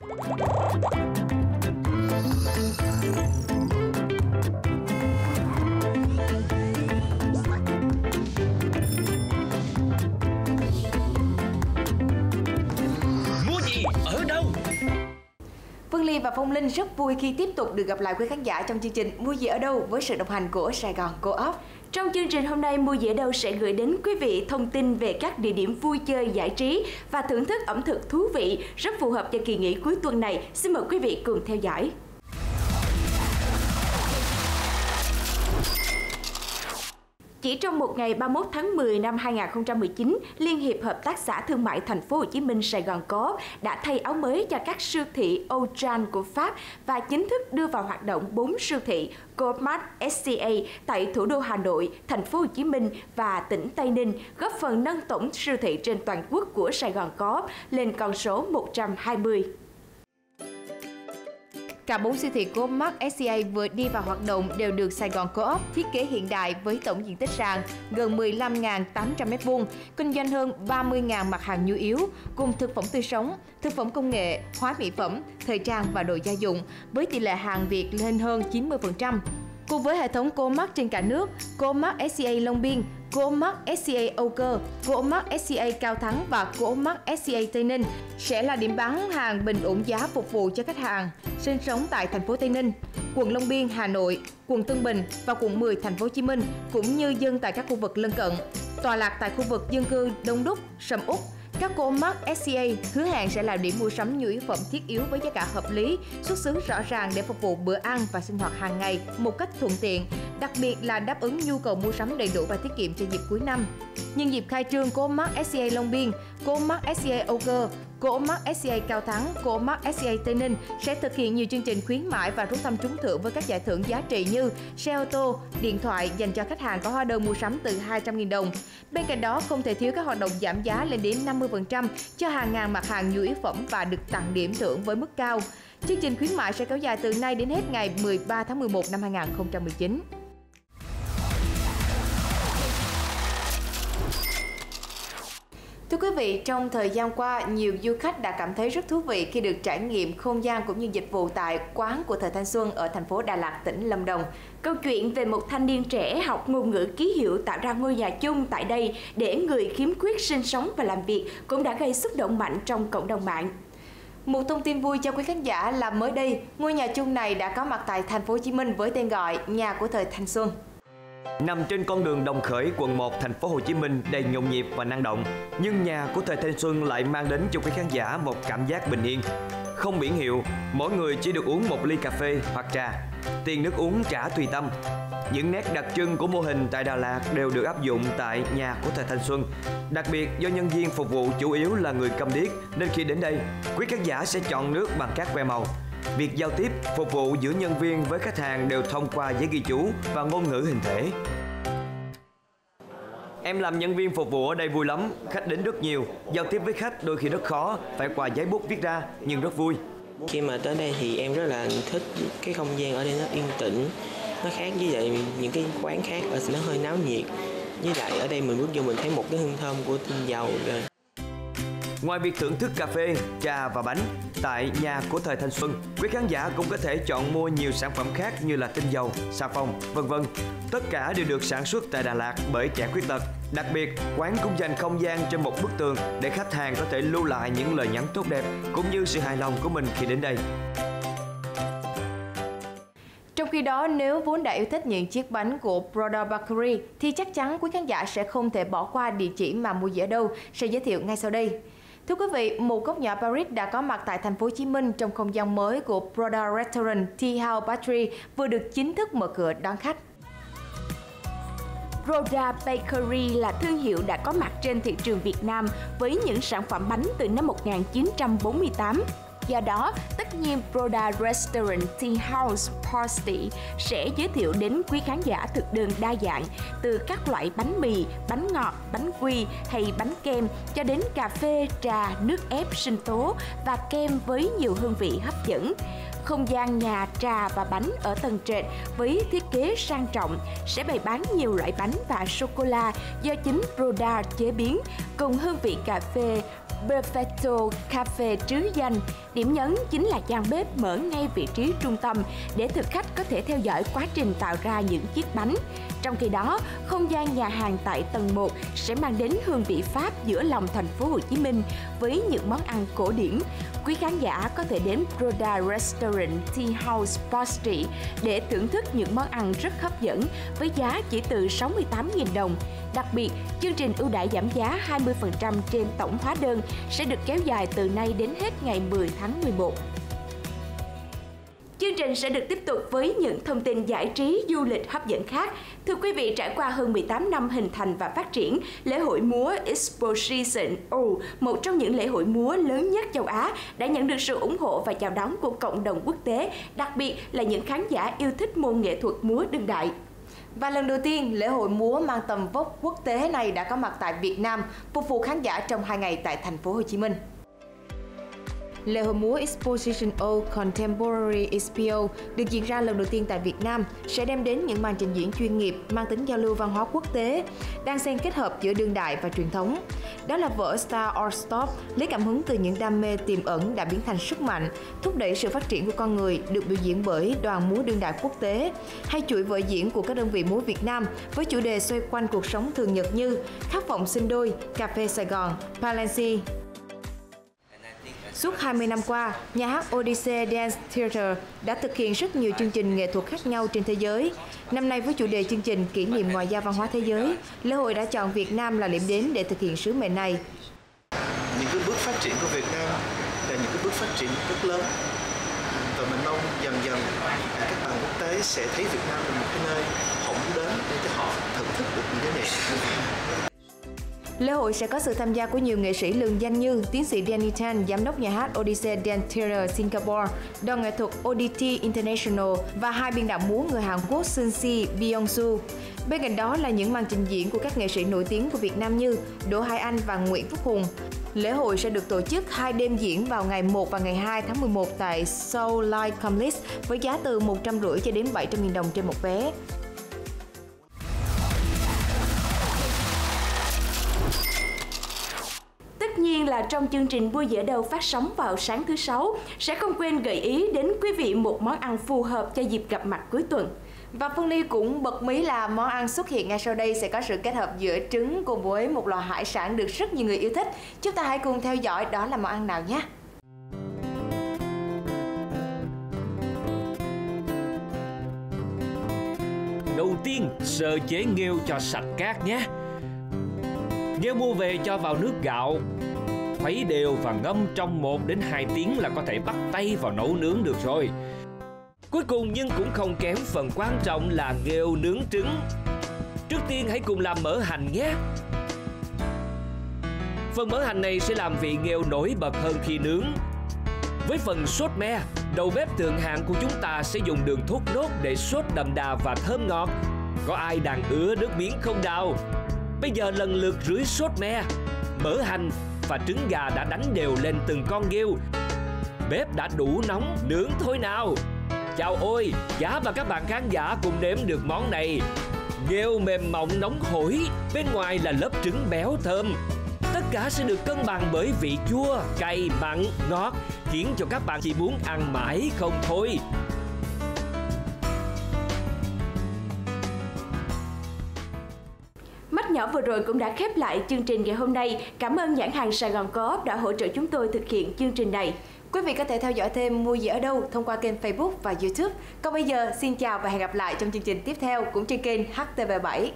Mua Ly và Phong Linh rất vui khi tiếp tục được gặp lại quý khán giả trong chương trình Mua gì ở đâu với sự đồng hành của Sài Gòn Co-op. Trong chương trình hôm nay, Mua gì ở đâu sẽ gửi đến quý vị thông tin về các địa điểm vui chơi, giải trí và thưởng thức ẩm thực thú vị rất phù hợp cho kỳ nghỉ cuối tuần này. Xin mời quý vị cùng theo dõi. Chỉ trong một ngày 31 tháng 10 năm 2019, Liên hiệp Hợp tác xã Thương mại Thành phố Hồ Chí Minh Sài Gòn Co đã thay áo mới cho các siêu thị Auchan của Pháp và chính thức đưa vào hoạt động 4 siêu thị Coopmart SCA tại thủ đô Hà Nội, Thành phố Hồ Chí Minh và tỉnh Tây Ninh, góp phần nâng tổng siêu thị trên toàn quốc của Sài Gòn Co lên con số 120. Cả bốn siêu thị của Mark SCA vừa đi vào hoạt động đều được Sài Gòn Co-op thiết kế hiện đại với tổng diện tích sàn gần 15.800 m2, kinh doanh hơn 30.000 mặt hàng nhu yếu, cùng thực phẩm tươi sống, thực phẩm công nghệ, hóa mỹ phẩm, thời trang và đồ gia dụng, với tỷ lệ hàng Việt lên hơn 90%. Cùng với hệ thống Coopmart trên cả nước, Coopmart SCA Long Biên, Coopmart SCA Âu Cơ, Coopmart SCA Cao Thắng và Coopmart SCA Tây Ninh sẽ là điểm bán hàng bình ổn giá phục vụ cho khách hàng sinh sống tại thành phố Tây Ninh, quận Long Biên, Hà Nội, quận Tân Bình và quận 10 thành phố Hồ Chí Minh cũng như dân tại các khu vực lân cận. Tòa lạc tại khu vực dân cư đông đúc, sầm Úc, các cô Mark SCA hứa hẹn sẽ là điểm mua sắm nhu yếu phẩm thiết yếu với giá cả hợp lý, xuất xứ rõ ràng để phục vụ bữa ăn và sinh hoạt hàng ngày một cách thuận tiện, đặc biệt là đáp ứng nhu cầu mua sắm đầy đủ và tiết kiệm cho dịp cuối năm. Nhân dịp khai trương cô Mark SCA Long Biên, cô Mark SCA Âu Cơ, cô Mark SCA Cao Thắng, cô Mark SCA Tây Ninh sẽ thực hiện nhiều chương trình khuyến mãi và rút thăm trúng thưởng với các giải thưởng giá trị như xe ô tô, điện thoại dành cho khách hàng có hóa đơn mua sắm từ 200.000 đồng. Bên cạnh đó, không thể thiếu các hoạt động giảm giá lên đến 50% cho hàng ngàn mặt hàng nhu yếu phẩm và được tặng điểm thưởng với mức cao. Chương trình khuyến mại sẽ kéo dài từ nay đến hết ngày 13 tháng 11 năm 2019. Thưa quý vị, trong thời gian qua, nhiều du khách đã cảm thấy rất thú vị khi được trải nghiệm không gian cũng như dịch vụ tại quán của thời thanh xuân ở thành phố Đà Lạt, tỉnh Lâm Đồng. Câu chuyện về một thanh niên trẻ học ngôn ngữ ký hiệu tạo ra ngôi nhà chung tại đây để người khiếm khuyết sinh sống và làm việc cũng đã gây xúc động mạnh trong cộng đồng mạng. Một thông tin vui cho quý khán giả là mới đây, ngôi nhà chung này đã có mặt tại thành phố Hồ Chí Minh với tên gọi Nhà của thời thanh xuân. Nằm trên con đường Đồng Khởi, quận 1, thành phố Hồ Chí Minh đầy nhộn nhịp và năng động, nhưng nhà của thời thanh xuân lại mang đến cho quý khán giả một cảm giác bình yên. Không biển hiệu, mỗi người chỉ được uống một ly cà phê hoặc trà, tiền nước uống trả tùy tâm. Những nét đặc trưng của mô hình tại Đà Lạt đều được áp dụng tại nhà của thời thanh xuân. Đặc biệt do nhân viên phục vụ chủ yếu là người câm điếc nên khi đến đây, quý khán giả sẽ chọn nước bằng các que màu. Việc giao tiếp, phục vụ giữa nhân viên với khách hàng đều thông qua giấy ghi chú và ngôn ngữ hình thể. Em làm nhân viên phục vụ ở đây vui lắm, khách đến rất nhiều, giao tiếp với khách đôi khi rất khó, phải qua giấy bút viết ra nhưng rất vui. Khi mà tới đây thì em rất là thích cái không gian ở đây nó yên tĩnh, nó khác với lại những cái quán khác ở nó hơi náo nhiệt. Với lại ở đây mình bước vô mình thấy một cái hương thơm của tinh dầu rồi. Ngoài việc thưởng thức cà phê, trà và bánh, tại nhà của thời thanh xuân, quý khán giả cũng có thể chọn mua nhiều sản phẩm khác như là tinh dầu, xà phòng, vân vân. Tất cả đều được sản xuất tại Đà Lạt bởi trẻ khuyết tật. Đặc biệt, quán cũng dành không gian trên một bức tường để khách hàng có thể lưu lại những lời nhắn tốt đẹp cũng như sự hài lòng của mình khi đến đây. Trong khi đó, nếu vốn đã yêu thích những chiếc bánh của Broda Bakery thì chắc chắn quý khán giả sẽ không thể bỏ qua địa chỉ mà mua dĩa đâu sẽ giới thiệu ngay sau đây. Thưa quý vị, một góc nhỏ Paris đã có mặt tại thành phố Hồ Chí Minh trong không gian mới của Broda Restaurant Tea House Bakery vừa được chính thức mở cửa đón khách. Roda Bakery là thương hiệu đã có mặt trên thị trường Việt Nam với những sản phẩm bánh từ năm 1948. Do đó, tất nhiên Broda Restaurant Tea House Party sẽ giới thiệu đến quý khán giả thực đơn đa dạng từ các loại bánh mì, bánh ngọt, bánh quy hay bánh kem cho đến cà phê, trà, nước ép sinh tố và kem với nhiều hương vị hấp dẫn. Không gian nhà trà và bánh ở tầng trệt với thiết kế sang trọng sẽ bày bán nhiều loại bánh và sô cô la do chính Broda chế biến cùng hương vị cà phê Perfetto Cafe trứ danh. Điểm nhấn chính là gian bếp mở ngay vị trí trung tâm để thực khách có thể theo dõi quá trình tạo ra những chiếc bánh. Trong khi đó, không gian nhà hàng tại tầng 1 sẽ mang đến hương vị Pháp giữa lòng thành phố Hồ Chí Minh với những món ăn cổ điển. Quý khán giả có thể đến Broda Restaurant Tea House Pastry để thưởng thức những món ăn rất hấp dẫn với giá chỉ từ 68.000 đồng. Đặc biệt, chương trình ưu đãi giảm giá 20% trên tổng hóa đơn sẽ được kéo dài từ nay đến hết ngày 10 tháng 11. Chương trình sẽ được tiếp tục với những thông tin giải trí du lịch hấp dẫn khác. Thưa quý vị, trải qua hơn 18 năm hình thành và phát triển, lễ hội múa Exposition O, một trong những lễ hội múa lớn nhất châu Á, đã nhận được sự ủng hộ và chào đón của cộng đồng quốc tế, đặc biệt là những khán giả yêu thích môn nghệ thuật múa đương đại. Và lần đầu tiên, lễ hội múa mang tầm vóc quốc tế này đã có mặt tại Việt Nam, phục vụ khán giả trong hai ngày tại thành phố Hồ Chí Minh. Lễ hội múa Exposition O Contemporary Expo được diễn ra lần đầu tiên tại Việt Nam sẽ đem đến những màn trình diễn chuyên nghiệp mang tính giao lưu văn hóa quốc tế, đang xen kết hợp giữa đương đại và truyền thống. Đó là vở Star or Stop lấy cảm hứng từ những đam mê tiềm ẩn đã biến thành sức mạnh, thúc đẩy sự phát triển của con người được biểu diễn bởi đoàn múa đương đại quốc tế, hay chuỗi vở diễn của các đơn vị múa Việt Nam với chủ đề xoay quanh cuộc sống thường nhật như Khát vọng sinh đôi, Cà phê Sài Gòn, Palensi, Suốt 20 năm qua, nhà hát Odyssey Dance Theatre đã thực hiện rất nhiều chương trình nghệ thuật khác nhau trên thế giới. Năm nay với chủ đề chương trình kỷ niệm ngoại giao văn hóa thế giới, lễ hội đã chọn Việt Nam là điểm đến để thực hiện sứ mệnh này. Những cái bước phát triển của Việt Nam là những cái bước phát triển rất lớn và mình mong dần dần các bạn quốc tế sẽ thấy Việt Nam là một cái nơi họ muốn đến để cho họ thưởng thức được những cái nghệ Lễ hội sẽ có sự tham gia của nhiều nghệ sĩ lừng danh như tiến sĩ Danny Tan, giám đốc nhà hát Odyssey Dance Theatre Singapore, đoàn nghệ thuật ODT International và hai biên đạo múa người Hàn Quốc Sun Si, Byung Su. Bên cạnh đó là những màn trình diễn của các nghệ sĩ nổi tiếng của Việt Nam như Đỗ Hải Anh và Nguyễn Phúc Hùng. Lễ hội sẽ được tổ chức hai đêm diễn vào ngày 1 và ngày 2 tháng 11 tại Seoul Light Complex với giá từ 150 cho đến 700 000 đồng trên một vé. Là trong chương trình Vui dễ đâu phát sóng vào sáng thứ sáu sẽ không quên gợi ý đến quý vị một món ăn phù hợp cho dịp gặp mặt cuối tuần. Và Phương Ly cũng bật mí là món ăn xuất hiện ngay sau đây sẽ có sự kết hợp giữa trứng cùng với một lò hải sản được rất nhiều người yêu thích. Chúng ta hãy cùng theo dõi đó là món ăn nào nhé. Đầu tiên, sơ chế nghêu cho sạch cát nhé. Nghêu mua về cho vào nước gạo, khuấy đều và ngâm trong 1 đến 2 tiếng là có thể bắt tay vào nấu nướng được rồi. Cuối cùng nhưng cũng không kém phần quan trọng là nghêu nướng trứng. Trước tiên hãy cùng làm mỡ hành nhé. Phần mỡ hành này sẽ làm vị nghêu nổi bật hơn khi nướng. Với phần sốt me, đầu bếp thượng hạng của chúng ta sẽ dùng đường thốt nốt để sốt đậm đà và thơm ngọt. Có ai đang ứa nước miếng không đào? Bây giờ lần lượt rưới sốt me, mỡ hành và trứng gà đã đánh đều lên từng con nghêu. Bếp đã đủ nóng, nướng thôi nào. Chào ôi, giá và các bạn khán giả cùng nếm được món này. Nghêu mềm mọng nóng hổi, bên ngoài là lớp trứng béo thơm. Tất cả sẽ được cân bằng bởi vị chua, cay, mặn, ngọt, khiến cho các bạn chỉ muốn ăn mãi không thôi. Nhỏ vừa rồi cũng đã khép lại chương trình ngày hôm nay. Cảm ơn nhãn hàng Sài Gòn Co đã hỗ trợ chúng tôi thực hiện chương trình này. Quý vị có thể theo dõi thêm Mua gì ở đâu thông qua kênh Facebook và YouTube. Còn bây giờ, xin chào và hẹn gặp lại trong chương trình tiếp theo cũng trên kênh HTV7.